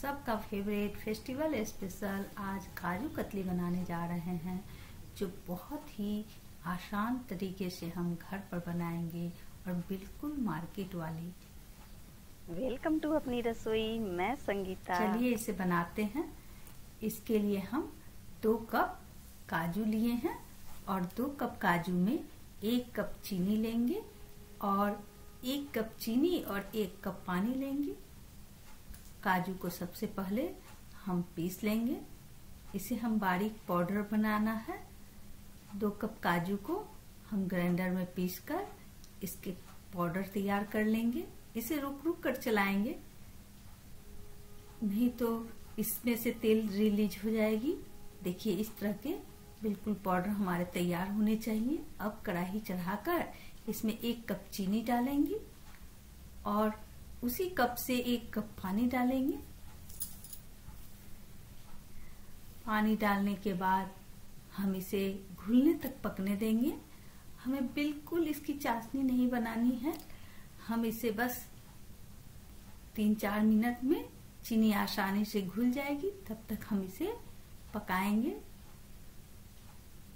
सबका favourite festival special आज काजू कतली बनाने जा रहे हैं जो बहुत ही आसान तरीके से हम घर पर बनाएँगे और बिल्कुल मार्केट वाली। वेलकम टू अपनी रसोई मैं संगीता। चलिए इसे बनाते हैं। इसके लिए हम दो कप काजू लिए हैं और दो कप काजू में एक कप चीनी लेंगे और एक कप चीनी और एक कप पानी लेंगे। काजू को सबसे पहले हम पीस लेंगे। इसे हम बारीक पाउडर बनाना है। दो कप काजू को हम ग्राइंडर में पीस कर इसके पाउडर तैयार कर लेंगे। इसे रुक रुक कर चलाएँगे। नहीं तो इसमें से तेल रिलीज़ हो जाएगी। देखिए इस तरह के बिल्कुल पाउडर हमारे तैयार होने चाहिए। अब कढ़ाई चढ़ाकर इसमें एक कप चीनी डालेंगे और उसी कप से एक कप पानी डालेंगे। पानी डालने के बाद हम इसे घुलने तक पकने देंगे। हमें बिल्कुल इसकी चाशनी नहीं बनानी है। हम इसे बस तीन चार मिनट में चीनी आसानी से घुल जाएगी। तब तक हम इसे पकाएँगे।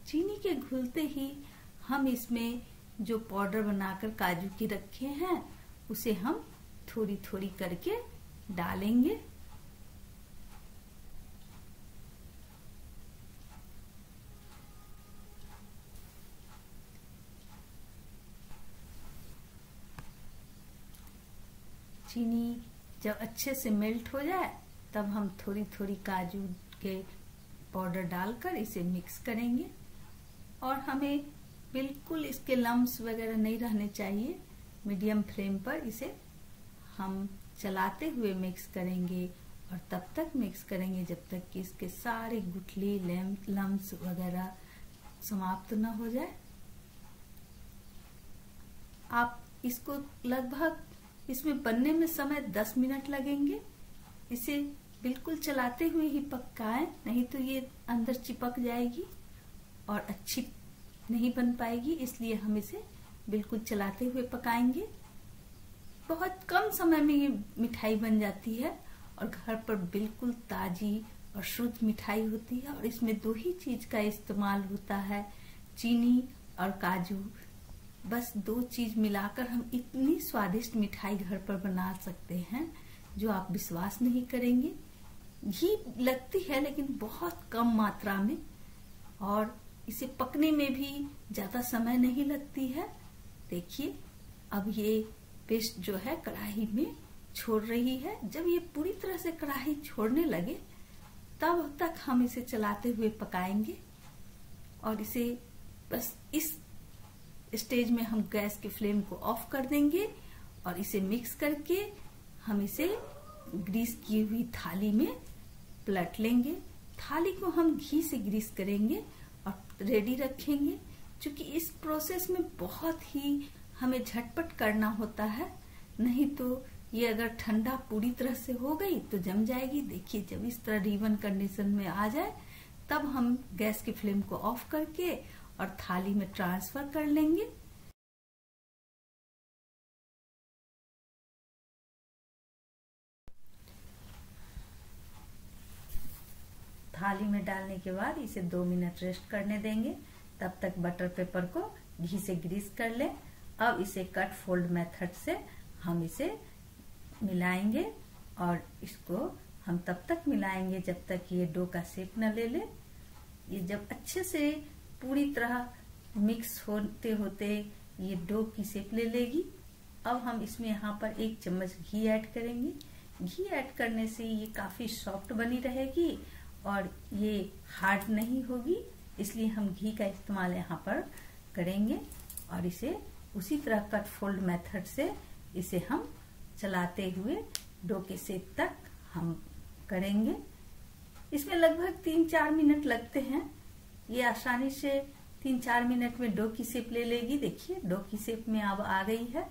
चीनी के घुलते ही हम इसमें जो पाउडर बनाकर काजू की रखे हैं, उसे हम थोड़ी थोड़ी करके डालेंगे। चीनी जब अच्छे से मेल्ट हो जाए, तब हम थोड़ी थोड़ी काजू के पाउडर डालकर इसे मिक्स करेंगे। और हमें बिल्कुल इसके लम्स वगैरह नहीं रहने चाहिए। मीडियम फ्लेम पर इसे हम चलाते हुए मिक्स करेंगे और तब तक मिक्स करेंगे जब तक कि इसके सारे गुठली लम्स वगैरह समाप्त न हो जाए। आप इसको लगभग, इसमें बनने में समय 10 मिनट लगेंगे। इसे बिल्कुल चलाते हुए ही पकाएँ, नहीं तो ये अंदर चिपक जाएगी और अच्छी नहीं बन पाएगी, इसलिए हम इसे बिल्कुल चलाते हुए पकाएँगे। बहुत कम समय में ये मिठाई बन जाती है और घर पर बिल्कुल ताजी और शुद्ध मिठाई होती है और इसमें दो ही चीज़ का इस्तेमाल होता है, चीनी और काजू। बस दो चीज़ मिलाकर हम इतनी स्वादिष्ट मिठाई घर पर बना सकते हैं जो आप विश्वास नहीं करेंगे। घी लगती है लेकिन बहुत कम मात्रा में और इसे पकने में भी ज़्यादा समय नहीं लगती है। देखिए, अब ये पेस्ट जो है कढ़ाई में छोड़ रही है। जब ये पूरी तरह से कढ़ाई छोड़ने लगे, तब तक हम इसे चलाते हुए पकाएँगे और इसे बस इस स्टेज में हम गैस के फ्लेम को ऑफ़ कर देंगे और इसे मिक्स करके हम इसे ग्रीस की हुई थाली में पलट लेंगे। थाली को हम घी से ग्रीस करेंगे और रेडी रखेंगे, क्योंकि इस प्रोसेस में बहुत ही हमें झटपट करना होता है, नहीं तो ये अगर ठंडा पूरी तरह से हो गई तो जम जाएगी। देखिए, जब इस तरह रिवन कंडीशन में आ जाए, तब हम गैस की फ्लेम को ऑफ़ करके और थाली में ट्रांसफ़र कर लेंगे। थाली में डालने के बाद इसे दो मिनट रेस्ट करने देंगे। तब तक बटर पेपर को घी से ग्रीस कर लें। अब इसे कट फोल्ड मेथड से हम इसे मिलाएँगे और इसको हम तब तक मिलाएँगे जब तक ये डो का शेप न ले ले। ये जब अच्छे से पूरी तरह मिक्स होते होते ये डो की शेप ले लेगी। अब हम इसमें यहाँ पर एक चम्मच घी ऐड करेंगे। घी ऐड करने से ये काफ़ी सॉफ्ट बनी रहेगी और ये हार्ड नहीं होगी, इसलिए हम घी का इस्तेमाल यहाँ पर करेंगे और इसे उसी तरह कट फोल्ड मेथड से इसे हम चलाते हुए डो के सेप तक हम करेंगे। इसमें लगभग तीन चार मिनट लगते हैं। ये आसानी से तीन चार मिनट में डो की सेप ले लेगी। देखिए डो की सेप में अब आ गई है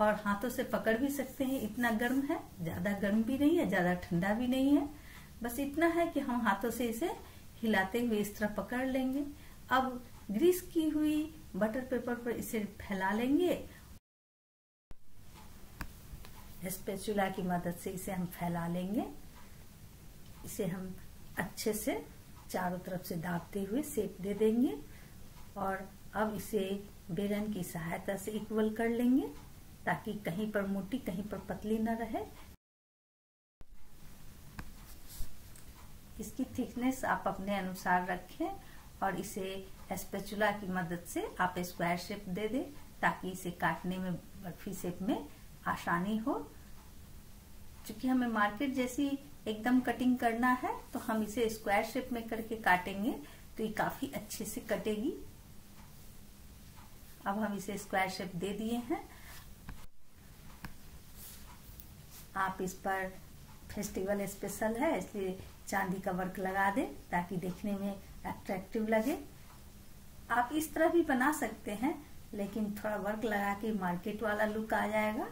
और हाथों से पकड़ भी सकते हैं। इतना गर्म है, ज़्यादा गर्म भी नहीं है, ज़्यादा ठंडा भी नहीं है। बस इतना है कि हम हाथों से इसे हिलाते हुए इस तरह पकड़ लेंगे। अब ग्रीस की हुई बटर पेपर पर इसे फैला लेंगे। स्पेचुला की मदद से इसे हम फैला लेंगे। इसे हम अच्छे से चारों तरफ़ से दाबते हुए सेप दे देंगे और अब इसे बेलन की सहायता से इक्वल कर लेंगे ताकि कहीं पर मोटी, कहीं पर पतली न रहे। इसकी थिकनेस आप अपने अनुसार रखें और इसे एस्पेचुला की मदद से आप स्क्वायर शेप दे दें ताकि इसे काटने में, बर्फ़ी शेप में आसानी हो। क्योंकि हमें मार्केट जैसी एकदम कटिंग करना है तो हम इसे स्क्वायर शेप में करके काटेंगे तो ये काफ़ी अच्छे से कटेगी। अब हम इसे स्क्वायर शेप दे दिए हैं। आप इस पर फेस्टिवल स्पेशल है, इसलिए चांदी का वर्क लगा दें ताकि देखने में अट्रैक्टिव लगे। आप इस तरह भी बना सकते हैं, लेकिन थोड़ा वर्क लगा के मार्केट वाला लुक आ जाएगा।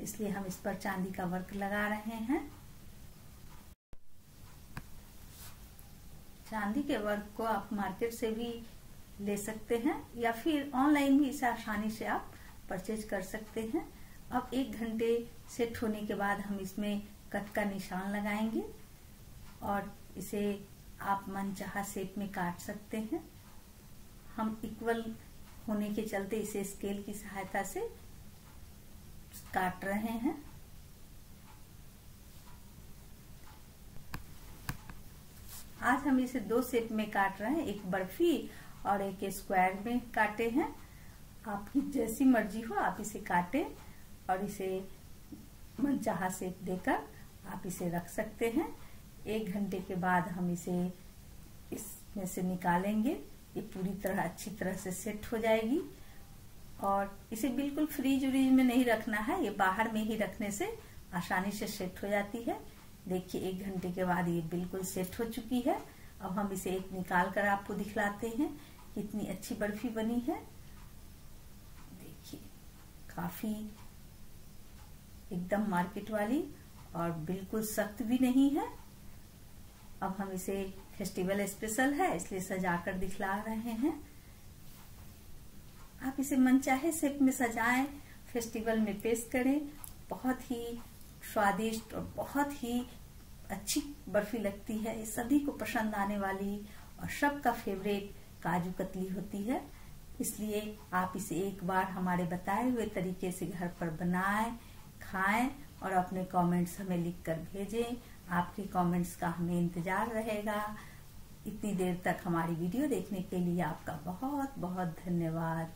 इसलिए हम इस पर चांदी का वर्क लगा रहे हैं। चांदी के वर्क को आप मार्केट से भी ले सकते हैं, या फिर ऑनलाइन भी इसे आसानी से आप परचेज कर सकते हैं। अब एक घंटे सेट होने के बाद हम इसमें कट का निशान लगाएँगे, और इसे आप मन चाह शेप में काट सकते हैं। हम इक्वल होने के चलते इसे स्केल की सहायता से काट रहे हैं। आज हम इसे दो शेप में काट रहे हैं, एक बर्फ़ी और एक स्क्वायर में काटे हैं। आपकी जैसी मर्ज़ी हो, आप इसे काटे और इसे मनचाहा शेप देकर आप इसे रख सकते हैं। एक घंटे के बाद हम इसे इसमें से निकालेंगे। ये पूरी तरह अच्छी तरह से सेट हो जाएगी। और इसे बिल्कुल फ्रीज व्रीज में नहीं रखना है, ये बाहर में ही रखने से आसानी से सेट हो जाती है। देखिए, एक घंटे के बाद ये बिल्कुल सेट हो चुकी है। अब हम इसे एक निकाल कर आपको दिखलाते हैं, कितनी अच्छी बर्फ़ी बनी है। देखिए, काफ़ी एकदम मार्केट वाली और बिल्कुल सख्त भी नहीं है। अब हम इसे फेस्टिवल स्पेशल है, इसलिए सजाकर दिखला रहे हैं। आप इसे मनचाहे शेप में सजाएँ, फेस्टिवल में पेश करें। बहुत ही स्वादिष्ट और बहुत ही अच्छी बर्फ़ी लगती है। ये सभी को पसंद आने वाली और सबका फेवरेट काजू कतली होती है। इसलिए आप इसे एक बार हमारे बताए हुए तरीके से घर पर बनाएँ, खाएँ और अपने कमेंट्स हमें लिख कर भेजें। आपके कमेंट्स का हमें इंतज़ार रहेगा। इतनी देर तक हमारी वीडियो देखने के लिए आपका बहुत बहुत धन्यवाद।